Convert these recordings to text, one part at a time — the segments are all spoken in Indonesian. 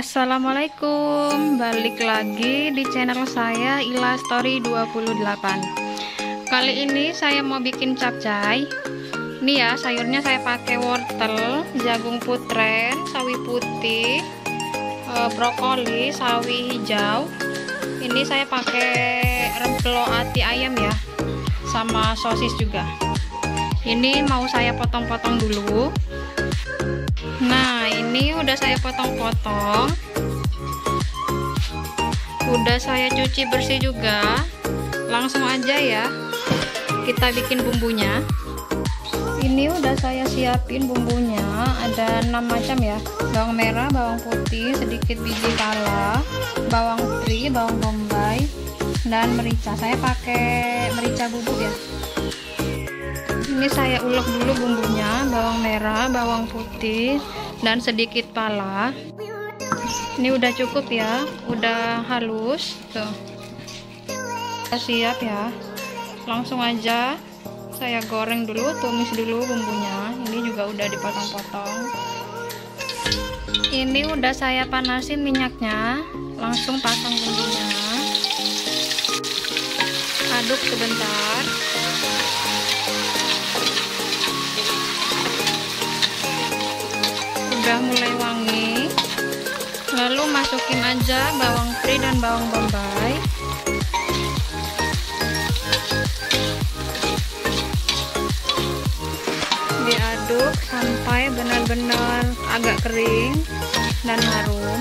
Assalamualaikum. Balik lagi di channel saya Ila Story 28 Kali ini saya mau bikin capcay Ini ya sayurnya saya pakai wortel Jagung putren Sawi putih eh, Brokoli Sawi hijau. Ini saya pakai rempelo ati ayam ya Sama sosis juga. Ini mau saya potong-potong dulu. Nah, ini udah saya potong-potong. Udah saya cuci bersih juga. Langsung aja ya. Kita bikin bumbunya. Ini udah saya siapin bumbunya. Ada 6 macam ya. Bawang merah, bawang putih, sedikit biji pala, bawang putih, bawang bombay, dan merica. Saya pakai merica bubuk ya ini saya ulek dulu bumbunya bawang merah bawang putih dan sedikit pala. Ini udah cukup ya. Udah halus. Tuh. Udah siap ya. Langsung aja saya goreng dulu tumis dulu bumbunya. Ini juga udah dipotong-potong. Ini udah saya panasin minyaknya. Langsung pasang bumbunya. Aduk sebentar udah mulai wangi. Lalu masukin aja bawang putih dan bawang bombay. Diaduk sampai benar-benar agak kering dan harum.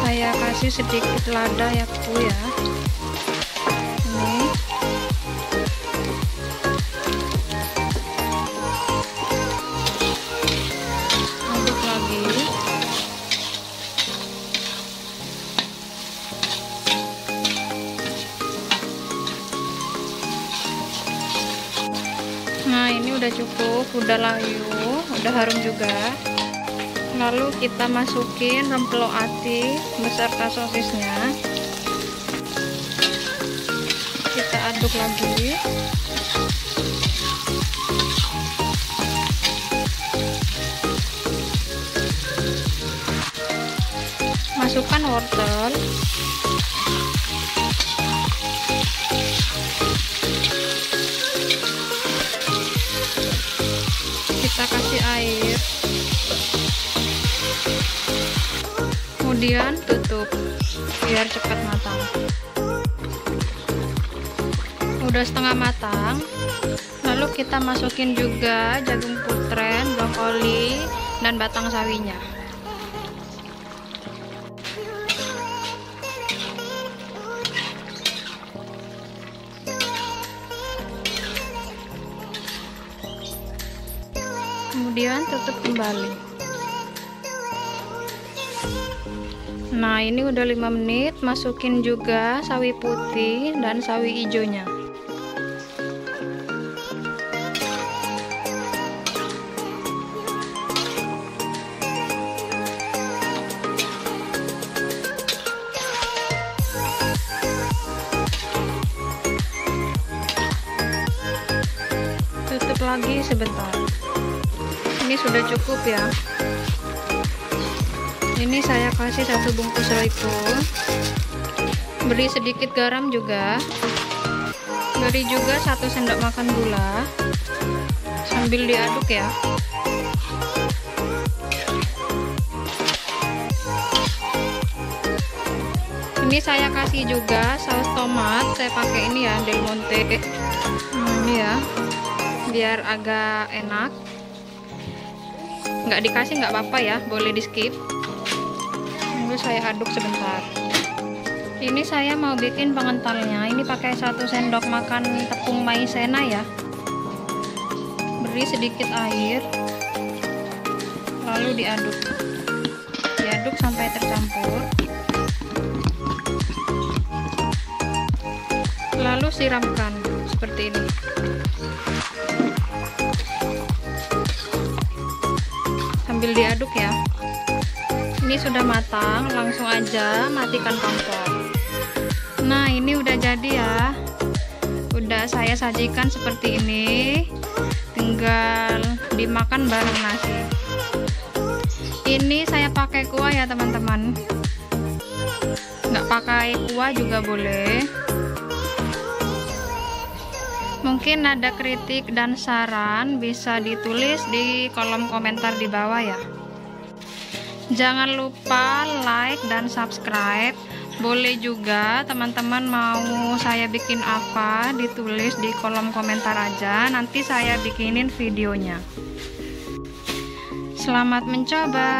Saya kasih sedikit lada ya bu ya udah cukup udah layu udah harum juga. Lalu kita masukin rempelo ati beserta sosisnya. Kita aduk lagi. Masukkan wortel kita kasih air. Kemudian tutup biar cepat matang. Udah setengah matang. Lalu kita masukin juga jagung putren brokoli dan batang sawinya kemudian tutup kembali. Nah ini udah 5 menit masukin juga sawi putih dan sawi hijaunya. Tutup lagi sebentar ini sudah cukup ya. Ini saya kasih satu bungkus royco beri sedikit garam juga. Beri juga satu sendok makan gula. Sambil diaduk ya. Ini saya kasih juga saus tomat. Saya pakai ini ya Del Monte. Hmm, ini ya. Biar agak enak nggak dikasih nggak apa-apa ya. Boleh di skip lalu saya aduk sebentar. Ini saya mau bikin pengentalnya. Ini pakai satu sendok makan tepung maizena ya. Beri sedikit air. Lalu diaduk. Diaduk sampai tercampur. Lalu siramkan seperti ini sambil diaduk ya. Ini sudah matang langsung aja matikan kompor. Nah ini udah jadi ya. Udah saya sajikan seperti ini. Tinggal dimakan bareng nasi. Ini saya pakai kuah ya teman-teman. Nggak pakai kuah juga boleh mungkin ada kritik dan saran bisa ditulis di kolom komentar di bawah ya. Jangan lupa like dan subscribe. Boleh juga teman-teman mau saya bikin apa ditulis di kolom komentar aja. Nanti saya bikinin videonya. Selamat mencoba